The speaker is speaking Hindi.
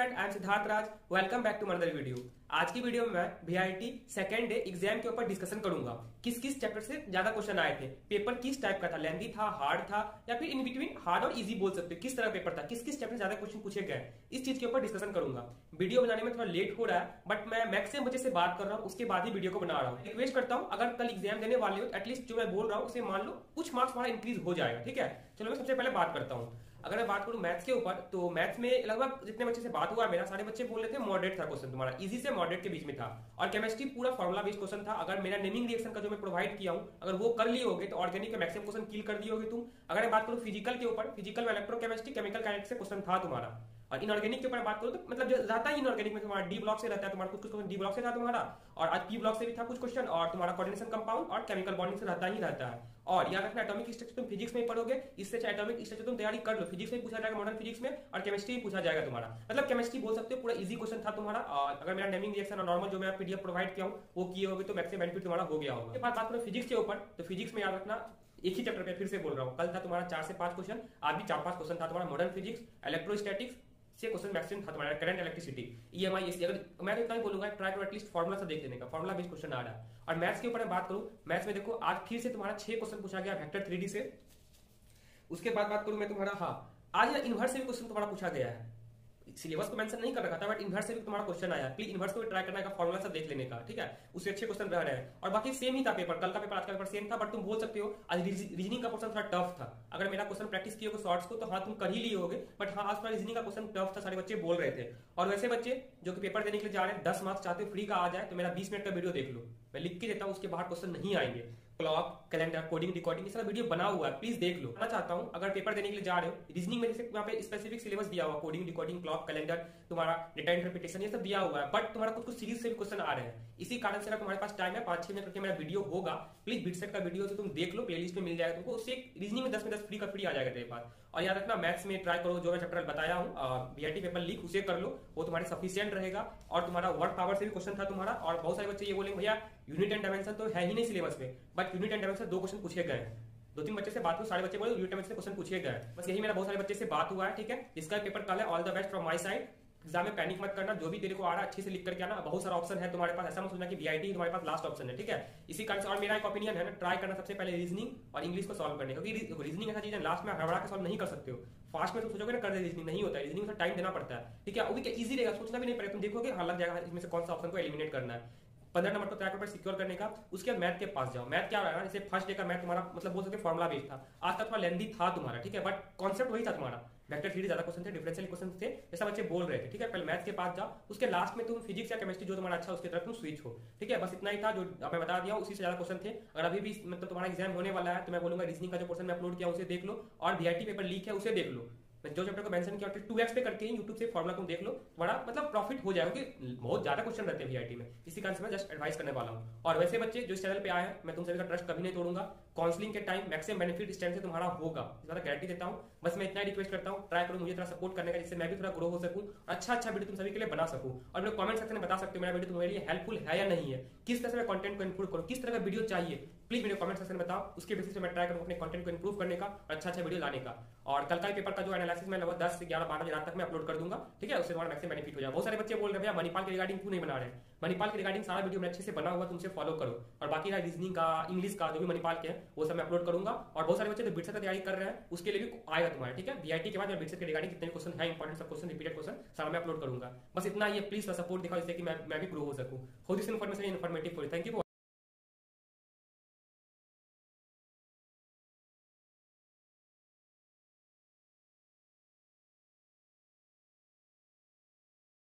I am Siddharth Raj welcome back to मनदर video आज की वीडियो में मैं वीआईटी सेकेंड डे एग्ज़ाम के ऊपर डिस्कशन करूँगा। किस किस चैप्टर से ज़्यादा क्वेश्चन आए थे? पेपर किस टाइप का था? लेंदी था हार्ड था? या फिर इन बिटवीन हार्ड और इजी बोल सकते हो, किस तरह पेपर था? किस किस चैप्टर ज़्यादा क्वेश्चन पूछे गए? इस चीज़ के ऊपर डिस्कशन करूँगा। वीडियो बनाने में थोड़ा लेट हो रहा है बट मैं मैक्सिमम बच्चे से बात कर रहा हूँ, उसके बाद ही वीडियो को बना रहा हूँ। रिक्वेस्ट करता हूँ, अगर कल एग्ज़ाम देने वाले हो एटलीस्ट जो मैं बोल रहा हूँ, उसे मान लो, कुछ मार्क्स वहाँ इंक्रीज हो जाएगा, ठीक है? चलो मैं सबसे पहले बात करता हूँ। अगर मैं बात करूँ मैथ्स के ऊपर तो मैथ्स में लगभग जितने बच्चे से बात हुआ, मेरा सारे बच्चे बोल रहे थे मॉडरेट था क्वेश्चन तुम्हारा। इजी से मॉडरेट के बीच में था। और केमिस्ट्री पूरा फॉर्मुला बेस्ड क्वेश्चन था। अगर मेरा नेमिंग रिएक्शन का जो मैं प्रोवाइड किया हूँ, अगर वो कर लिए होगे तो ऑर्गेनिक का मैक्सिमम क्वेश्चन किल कर दिए होगे तुम। अगर मैं बात करूँ फ़िज़िकल के ऊपर फ़िज़िकल में इलेक्ट्रोकेमिस्ट्री केमिकल काइनेटिक्स से क्वेश्चन था तुम्हारा। और इनऑर्गेनिक के ऊपर बात करो तो मतलब जो रहता है इनऑर्गेनिक में तुम्हारा डी ब्लॉक से रहता है, तुम्हारा कुछ कुछ डी ब्लॉक से था तुम्हारा, और आज पी ब्लॉक से भी था कुछ क्वेश्चन और तुम्हारा कोऑर्डिनेशन कंपाउंड और केमिकल बॉन्डिंग से रहता ही रहता है। और याद रखना एटॉमिक स्ट्रक्चर तुम फिजिक्स में पढ़ोगे, इससे एटॉमिक स्ट्रक्चर तुम तैयारी कर लो। फिजिक्स में पूछा जाएगा मॉडर्न फिजिक्स में, और केमिस्ट्री में पूछा जाएगा तुम्हारा। मतलब केमिस्ट्री बोल सकते हो, पूरा इजी क्वेश्चन था तुम्हारा, और अगर मेरा नेमिंग रिएक्शन और नॉर्मल जो मैं पीडीएफ प्रोवाइड किया हूँ, वो किए होगे तो मैक्सिमम बेनिफिट तुम्हारा हो गया होगा। बात करो फिजिक्स के ऊपर तो फिजिक्स में याद रखना, एक ही चैप्टर पे फिर से बोल रहा हूँ। कल था तुम्हारा चार से पाँच क्वेश्चन आज भी चार पाँच क्वेश्चन था तुम्हारा मॉडर्न फिजिक्स इलेक्ट्रोस्टैटिक्स से क्वेश्चन मैक्सिमम था तुम्हारा करंट इलेक्ट्रिसिटी ईएमआई एसी अगर, मैं तो इतना ही बोलूँगा ट्राई टू एटलीस्ट फॉर्मुला से देख लेने का फॉर्मुला बेस्ड क्वेश्चन आ रहा है। और मैथ्स के ऊपर मैं बात करूँ मैथ्स में देखो, आज फिर से तुम्हारा छह क्वेश्चन पूछा गया वेक्टर थ्री से। उसके बाद बात करूँ मैं तुम्हारा हाँ आज इन्वर्स से भी क्वेश्चन तुम्हारा पूछा गया है। सिलेबस को मेंशन नहीं कर रखा था बट इन्वर्स से भी तुम्हारा क्वेश्चन आया। प्लीज़ इन्वर्स को ट्राई करने का फॉर्मुला सब देख लेने का, ठीक है? उससे अच्छे क्वेश्चन रह रहे हैं। और बाकी सेम ही था पेपर कल का पेपर आज का पेपर सेम था बट तुम बोल सकते हो, आज रीजनिंग का क्वेश्चन थोड़ा टफ था। अगर मेरा क्वेश्चन प्रैक्टिस किए हो शॉर्ट्स को तो हाँ तुम कर ही लिए बट हाँ आज रीजनिंग का क्वेश्चन टफ था, सारे बच्चे बोल रहे थे। और वैसे बच्चे, जो कि पेपर देने के लिए जा रहे हैं, दस मार्क्स चाहते हो फ्री का आ जाए तो मेरा बीस मिनट का वीडियो देख लो। मैं लिख के देता हूँ, उसके बाहर क्वेश्चन नहीं आएँगे। क्लॉक कैलेंडर कोडिंग रिकॉर्डिंग ये सारा वीडियो बना हुआ है प्लीज़ देख लो। मैं चाहता हूँ, अगर पेपर देने के लिए जा रहे हो रीजनिंग में जैसे यहाँ पे स्पेसिफिक सिलेबस दिया हुआ कोडिंग रिकॉर्डिंग क्लॉक कैलेंडर तुम्हारा डेटा इंटरप्रिटेशन ये सब दिया हुआ है बट तुम्हारा कुछ कुछ सीरीज़ से भी क्वेश्चन आ रहे हैं। इसी कारण से तुम्हारे पास टाइम है, पाँच छह मिनट करके मेरा वीडियो होगा। प्लीज़ बिटसेट का वीडियो तुम देख लो प्लेलिस्ट में मिल जाएगा तुमको, उससे रीजनिंग में दस में दस फ्री का फ्री आ जाएगा तेरे पास। और याद रखना मैथ्स में ट्राई करो, जो मैं चैप्टर बताया हूँ बीआईटी पेपर लीक उसे कर लो, वो तुम्हारे सफिशियंट रहेगा। और तुम्हारा वर्क पावर से भी क्वेश्चन था तुम्हारा, और बहुत सारे बच्चे ये बोलेंगे, भैया यूनिट एंड डायमेंशन तो है ही नहीं सिलेबस में बट यूनिट एंड डायमेंशन दो क्वेश्चन पूछे गए दो तीन बच्चे से बात हुई, सारे बच्चे बोले यूनिट डायमेंशन क्वेश्चन पूछे गए बस यही मेरा बहुत सारे बच्चे से बात हुआ है, ठीक है? इसका पेपर कल है all the best from my side exam में पैनिक मत करना, जो भी तेरे को आ रहा है, अच्छे से लिख करके आना। बहुत सारा ऑप्शन है तुम्हारे पास, ऐसा मत सोचना कि वीआईटी तुम्हारे पास लास्ट ऑप्शन है, ठीक है? इसी कारण से और मेरा एक ओपिनियन है ना ट्राई करना सबसे पहले रीजनिंग और इंग्लिश को सॉल्व करने, क्योंकि रीजनिंग ऐसा चीज़ है लास्ट में हड़बड़ा के सॉल्व नहीं कर सकते हो। फास्ट में तुम सोचोगे ना, कर दे रीजनिंग नहीं होता है। रीजनिंग में टाइम देना पड़ता है, ठीक है? वो भी इजी रहेगा, सोचना भी नहीं पड़ेगा। तुम देखोगे हाँ लग जाएगा, इसमें से कौन सा ऑप्शन को एलिमिनेट करना है। पंद्रह नंबर को ट्रैक पर सिक्योर करने का, उसके बाद मैथ के पास जाओ। मैथ क्या रहा जैसे फ़र्स्ट डे का मैथ तुम्हारा मतलब बोल सकते फॉर्मुला बेस्ड था। आज तक थोड़ा लेंदी था तुम्हारा, ठीक है? बट कॉन्सेप्ट वही था तुम्हारा। वेक्टर थ्री ज़्यादा क्वेश्चन थे डिफरेंशियल क्वेश्चन थे, जैसा बच्चे बोल रहे थे, ठीक है? पहले मैथ के पास जाओ। उसके लास्ट में तुम फिजिक्स या केमिस्ट्री जो तुम्हारा अच्छा उसके तरफ़ तुम स्विच हो, ठीक है? बस इतना ही था जो मैं बता दिया उसी से ज़्यादा क्वेश्चन थे। अगर अभी भी मतलब तुम्हारा एग्ज़ाम होने वाला है तो मैं बोलूँगा रीजनिंग का जो क्वेश्चन मैं अपलोड किया, उसे देख लो। और वीआईटी पेपर लीक है, उसे देख लो। जो चैप्टर को मेंशन किया टू एक्स पे करके यूट्यूब से फॉर्मुला तुम देख लो, बड़ा मतलब प्रॉफिट हो जाएगा कि बहुत ज़्यादा क्वेश्चन रहते हैं वीआईटी में। इसी कारण से मैं जस्ट एडवाइस करने वाला हूँ। और वैसे बच्चे, जो इस चैनल पे आए हैं, मैं तुम सभी का ट्रस्ट कभी नहीं तोड़ूँगा। काउंसलिंग के टाइम मैक्सिमम बेनिफिट इस टाइम से तुम्हारा होगा। ज़्यादा गारंटी देता हूँ। बस मैं इतना रिक्वेस्ट करता हूँ। ट्राई करो मुझे थोड़ा सपोर्ट करने का, जिससे मैं भी थोड़ा ग्रो हो सकूँ अच्छा अच्छा वीडियो तुम सभी के लिए बना सकूँ। और मेरे कमेंट सेक्शन में बता सकते हो, मेरा वीडियो तुम्हारे लिए हेल्पफुल है या नहीं है। किस तरह से मैं कंटेंट को इंप्रूव करूँ? किस तरह का वीडियो चाहिए? प्लीज़ मेरे कमेंट सेक्शन में बताओ, उसके बेसिस पे मैं ट्राई करूँ अपने कंटेंट को इंप्रूव करने का और अच्छा अच्छा वीडियो लाने का। और कल का पेपर का जो एनालिसिस मैं लगभग दस से ग्यारह, बारह बजे रात तक मैं अपलोड कर दूँगा, ठीक है? उससे तुम्हारा मैक्सिमम बेनिफिट हो जाए बहुत सारे बच्चे बोल रहे हैं मणिपाल के रिगार्डिंग क्यों नहीं बना रहे मणिपाल के रिगार्डिंग सारा वीडियो मैं अच्छे से बना हुआ, तुमसे फॉलो करो। और बाकी रहा रीजनिंग का इंग्लिश का, जो भी मणिपाल के वो सब मैं अपलोड करूँगा। और बहुत सारे बच्चे जो बिटसेट का तैयारी कर रहे हैं, उसके लिए भी आएगा तुम्हारा, ठीक है? वीआईटी के बाद मैं बिटसेट के रिगार्डिंग कितने क्वेश्चन है इंपॉर्टेंट सब क्वेश्चन रिपीटेड क्वेश्चन सारा मैं अपलोड करूँगा। बस इतना ही प्लीज़ सपोर्ट दिखाओ, जिससे कि मैं भी ग्रो हो सकूँ। खुद इस इन्फॉर्मेशन इन्फॉर्मेटिव थैंक यू